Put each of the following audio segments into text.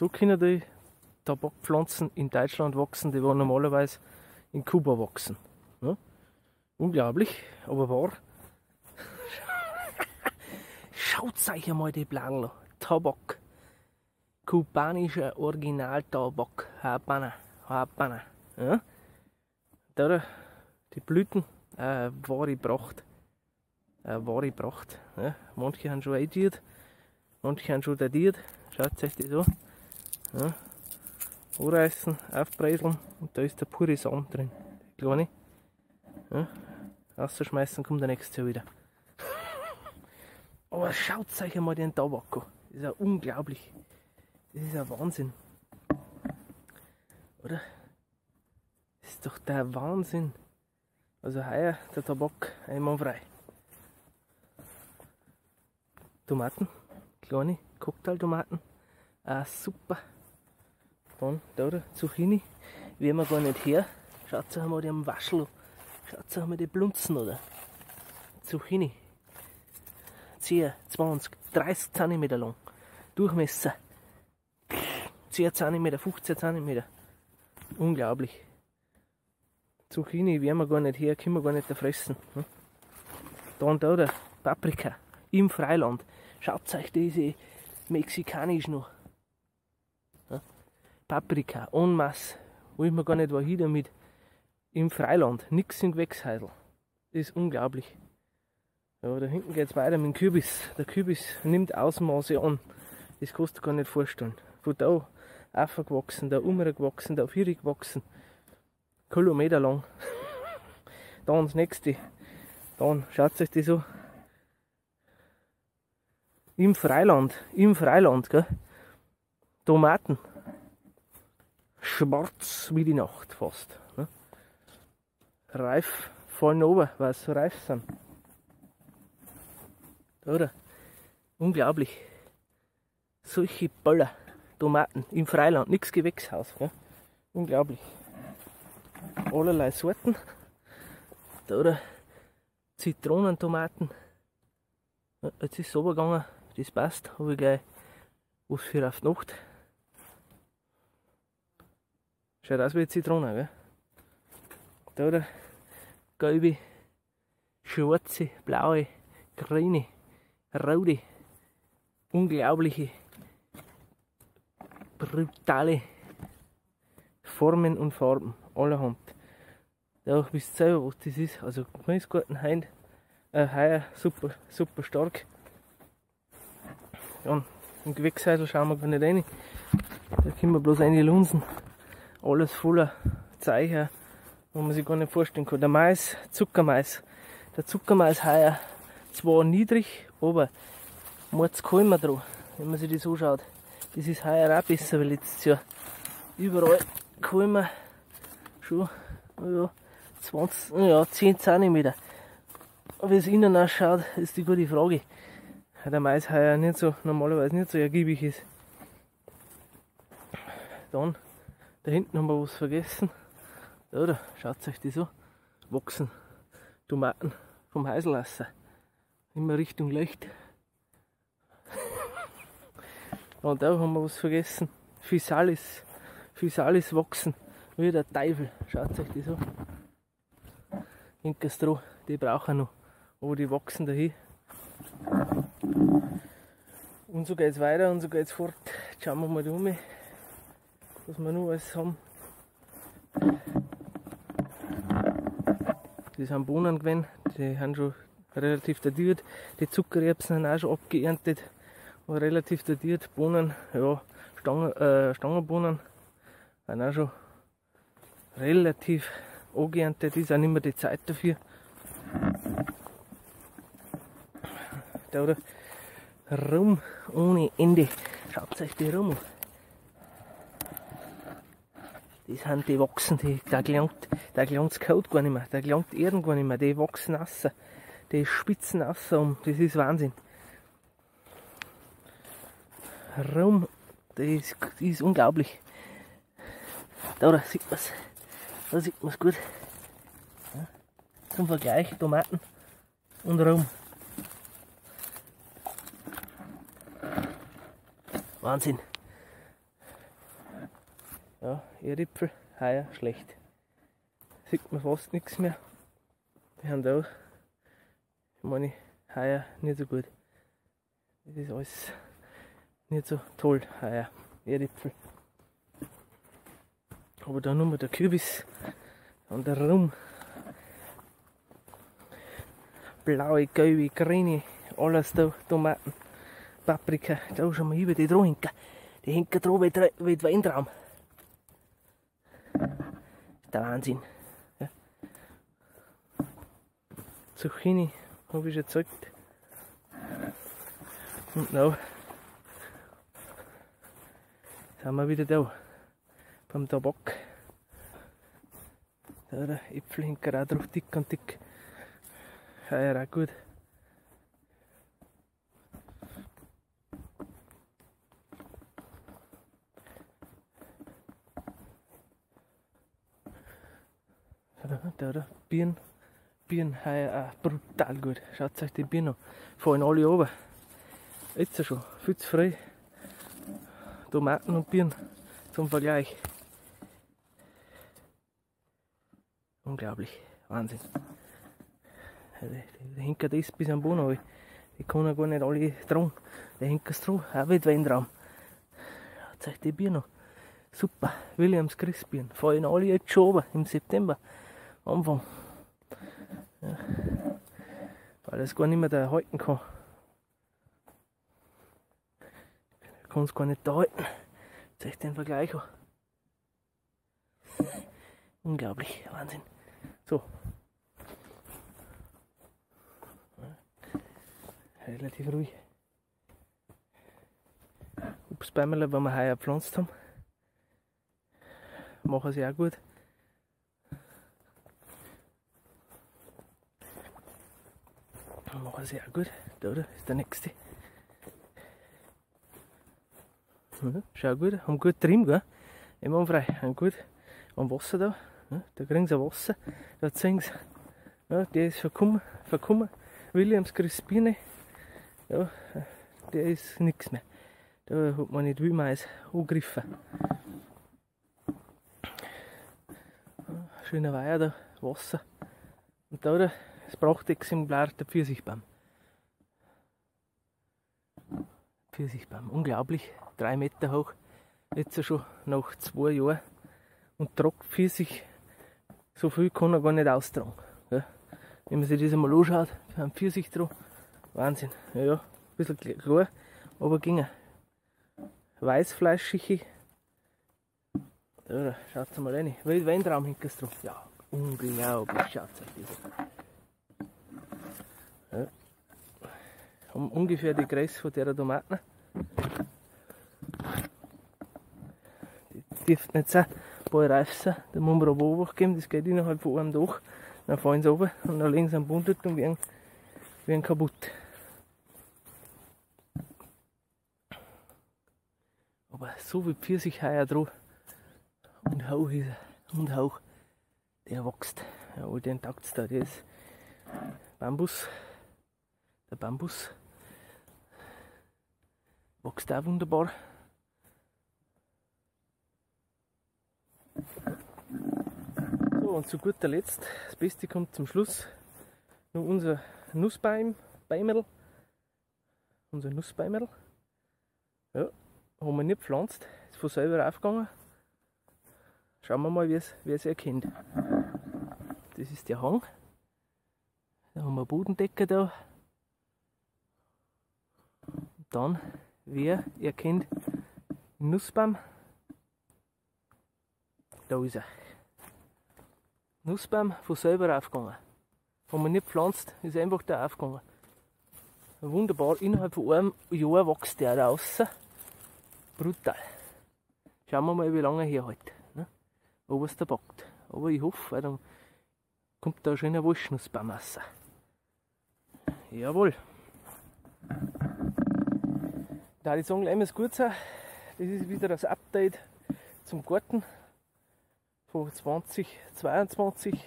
So können die Tabakpflanzen in Deutschland wachsen, die wo normalerweise in Kuba wachsen. Ja? Unglaublich, aber wahr. Schaut euch einmal die Blagen Tabak. Kubanischer Originaltabak. Habana. Habana. Ja? Da die Blüten, äh, wahre Pracht. Äh, wahre Pracht. Ja? Manche haben schon eintiert, manche haben schon datiert. Schaut euch das an. Ja? Anreißen, aufbreseln und da ist der pure Sand drin. Der kleine. Ja? Rausschmeißen kommt der nächste Jahr wieder. Aber schaut euch einmal den Tabak an. Das ist ja unglaublich. Das ist ja Wahnsinn. Oder? Das ist doch der Wahnsinn. Also heuer der Tabak einwandfrei. Tomaten, kleine Cocktailtomaten. Ah, super. Dann da Zucchini. Wie wir gar nicht her. Schaut euch mal den Waschel. Schaut euch mal die Blunzen oder. Zucchini. 10, 20, 30 cm lang. Durchmesser 10 cm, 15 cm. Unglaublich. Zucchini werden wir gar nicht her, können wir gar nicht fressen. Hm? Dann da der Paprika im Freiland. Schaut euch diese mexikanisch noch. Paprika, en masse. Wollen wir gar nicht wohin damit. Im Freiland, nichts im Gewächshäusl. Das ist unglaublich. Ja, da hinten geht es weiter mit dem Kürbis. Der Kürbis nimmt Ausmaße an. Das kannst du gar nicht vorstellen. Von da aufgewachsen, da umher gewachsen, da vier gewachsen. Kilometer lang. Dann das nächste. Dann schaut euch das so. Im Freiland, im Freiland, gell? Tomaten. Schwarz wie die Nacht fast. Ne? Reif fallen oben, weil sie so reif sind. Oder? Unglaublich. Solche Böller, Tomaten im Freiland, nichts Gewächshaus. Ja? Unglaublich. Allerlei Sorten. Oder Zitronentomaten. Jetzt ist es runtergegangen, das passt, habe ich gleich was für auf die Nacht. Schaut aus wie Zitrone, gell? Da oder gelbe, schwarze, blaue, grüne rote, unglaubliche, brutale Formen und Farben allerhand. Ja, wisst ihr selber, was das ist. Also Gemüsegarten heim, äh, heuer super, super stark. Ja, im Gewächshäusl schauen wir gar nicht rein. Da können wir bloß eine lunsen. Alles voller Zeichen, wo man sich gar nicht vorstellen kann. Der Mais, Zuckermais. Der Zuckermais heuer zwar niedrig, aber Mords Kalmer dran, wenn man sich das anschaut. Das ist heuer auch besser, weil jetzt ja überall Kalmer schon ja, 20, ja, 10 cm. Wie es innen ausschaut, ist die gute Frage. Der Mais heuer nicht so, normalerweise nicht so ergiebig ist. Dann, da hinten haben wir was vergessen. Da, da schaut euch das an. Wachsen Tomaten vom Heiselwasser immer Richtung Licht. Und da haben wir was vergessen. Physalis. Physalis wachsen. Wie der Teufel. Schaut euch das an. Inkastro, die brauchen noch. Aber die wachsen dahin. Und so geht es weiter und so geht es fort. Jetzt schauen wir mal da um, was wir noch alles haben. Das sind Bohnen gewesen, die haben schon relativ datiert. Die Zuckererbsen sind auch schon abgeerntet, war relativ datiert. Bohnen, ja, Stangen, äh, Stangenbohnen sind auch schon relativ angeerntet, ist auch nicht mehr die Zeit dafür. Da oder Rum ohne Ende. Schaut euch die rum Die sind die wachsen, die, der gelangt, der gelangt das Code gar nicht mehr, der gelangt Erden gar nicht mehr, die wachsen raus die Spitzen raus um. Das ist Wahnsinn. Rum, das ist, das ist unglaublich. Da, da sieht man es. Da sieht man es gut. Ja, zum Vergleich Tomaten und Rum. Wahnsinn. Ja, Erdäpfel, heuer schlecht. Sieht man fast nichts mehr. Die haben da, ich meine, heuer nicht so gut. Das ist alles nicht so toll heuer. Erdäpfel. Aber da nur der Kürbis und der Rum. Blaue, gelbe, grüne, alles da, Tomaten, Paprika, da schon mal über die dran hinken. Die hinken dran wie, Weintraum. Der Wahnsinn. Ja. Zucchini habe ich schon gezeigt. Und now sind wir wieder da beim Tabak. Da der Äpfel hängt auch drauf, dick und dick. Heuer auch gut. Birnen, Birnen heuer auch brutal gut. Schaut euch die Birnen an. Fallen alle runter. Jetzt schon, viel zu früh. Tomaten und Birnen zum Vergleich. Unglaublich, Wahnsinn. Der Henker das bis am Boden, die kann gar nicht alle dran. Der Henker ist dran, auch mit Weintraum. Schaut euch die Bier noch. Super, Williams Christbieren. Fallen alle jetzt schon oben im September. Anfang. Ja. Weil es gar nicht mehr da halten kann. Ich kann es gar nicht da halten. Zeig den Vergleich an. Unglaublich, Wahnsinn. So. Relativ ruhig. Obstbäumerle, wenn wir heuer gepflanzt haben, machen sie auch gut. Auch gut. Da, da ist der nächste. Schau gut, haben gut drin, gell? Immer frei, haben gut am Wasser da. Da kriegen sie Wasser. Da sehen sie, ja, der ist verkommen, verkommen. Williams Crispine, ja, der ist nichts mehr. Da hat man nicht Wühlmais angegriffen. Schöner Weiher da, Wasser. Und da, da das Prachtexemplar der Pfirsichbaum. Pfirsichbaum, unglaublich, drei Meter hoch, jetzt schon nach zwei Jahren und tragt Pfirsich, so viel kann er gar nicht austragen. Ja. Wenn man sich das einmal anschaut, wir haben Pfirsich dran, Wahnsinn, ja, ja, ein bisschen klar, aber ginge. Weißfleischige, ja, schaut mal rein, wie Weintraum hinten drauf, ja, unglaublich, schaut euch das an. Ja. Um ungefähr die Größe von der Tomaten. Die dürften jetzt auch bald reif sein. Da muss man aber Obacht geben, das geht innerhalb von einem Tag. Dann fallen sie runter und dann legen sie am Bund und werden, werden kaputt. Aber so wie Pfirsich heuer dran. Und hoch ist er. Und hoch. Der wächst. Ja, den taugt es da. Der ist Bambus der Bambus wächst auch wunderbar. So, und zu guter Letzt, das Beste kommt zum Schluss, noch unser Nussbaum, Beimerl. Unser Nussbeimerl. Ja, haben wir nicht gepflanzt, ist von selber aufgegangen. Schauen wir mal, wie es erkennt. Das ist der Hang. Da haben wir Bodendecke da dann, wer erkennt Nussbaum? Da ist er. Nussbaum von selber aufgegangen. Haben wir nicht gepflanzt, ist einfach da aufgegangen. Wunderbar, innerhalb von einem Jahr wächst der raus. Brutal. Schauen wir mal, wie lange er hier hält. Ne? Ob es da packt. Aber ich hoffe, dann kommt da ein Waschnussbaum raus. Jawohl da ich sagen, gut sein. Das ist wieder das Update zum Garten von 2022.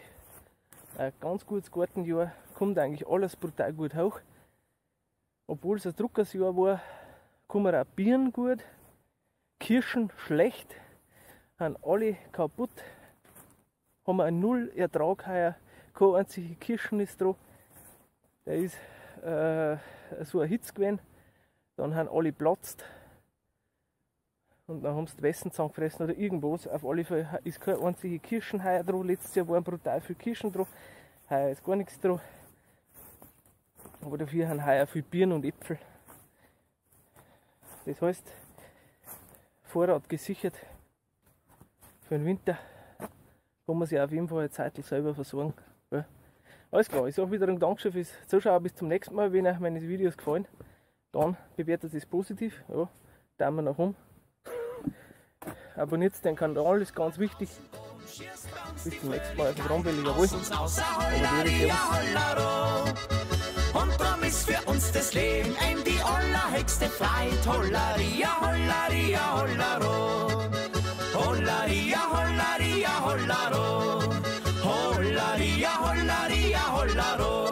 Ein ganz gutes Gartenjahr, kommt eigentlich alles brutal gut hoch. Obwohl es ein Druckersjahr war, kommen auch Birnen gut, Kirschen schlecht, sind alle kaputt. Haben wir einen Null Ertrag heuer. Keine einzige Kirschen ist dran. Der ist äh, so ein Hitz gewesen. Dann haben alle platzt. Und dann haben sie die Wessen zusammengefressen oder irgendwas. Auf alle Fälle ist keine einzige Kirschen heuer dran. Letztes Jahr waren brutal viele Kirschen dran. Heuer ist gar nichts dran. Aber dafür haben heuer viel Birnen und Äpfel. Das heißt, Vorrat gesichert für den Winter. Kann man sich auf jeden Fall eine Zeit selber versorgen. Ja. Alles klar, ich sage wiederum Dankeschön fürs Zuschauen. Bis zum nächsten Mal. Wenn euch meine Videos gefallen, dann bewertet es positiv, ja, Daumen nach oben. Abonniert den Kanal, ist ganz wichtig. Bis zum nächsten Mal, also dran will ich jawohl. Aber die Kompromiss für uns das Leben, ein die allerhöchste Freiheit, Hollaria, Hollaria, Hollaro. Hollaria, Hollaria, Hollaro. Hollaria, Hollaria, Hollaro.